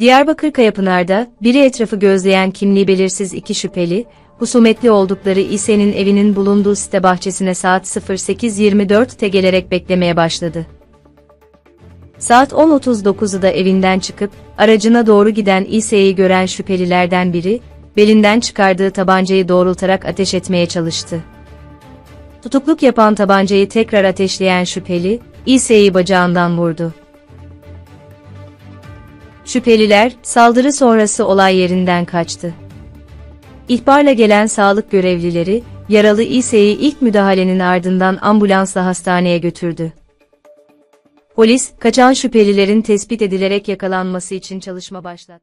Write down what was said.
Diyarbakır Kayapınar'da, biri etrafı gözleyen kimliği belirsiz iki şüpheli, husumetli oldukları İse'nin evinin bulunduğu site bahçesine saat 08.24'te gelerek beklemeye başladı. Saat 10.39'da evinden çıkıp, aracına doğru giden İse'yi gören şüphelilerden biri, belinden çıkardığı tabancayı doğrultarak ateş etmeye çalıştı. Tutukluk yapan tabancayı tekrar ateşleyen şüpheli, İse'yi bacağından vurdu. Şüpheliler, saldırı sonrası olay yerinden kaçtı. İhbarla gelen sağlık görevlileri, yaralı İse'yi ilk müdahalenin ardından ambulansla hastaneye götürdü. Polis, kaçan şüphelilerin tespit edilerek yakalanması için çalışma başlattı.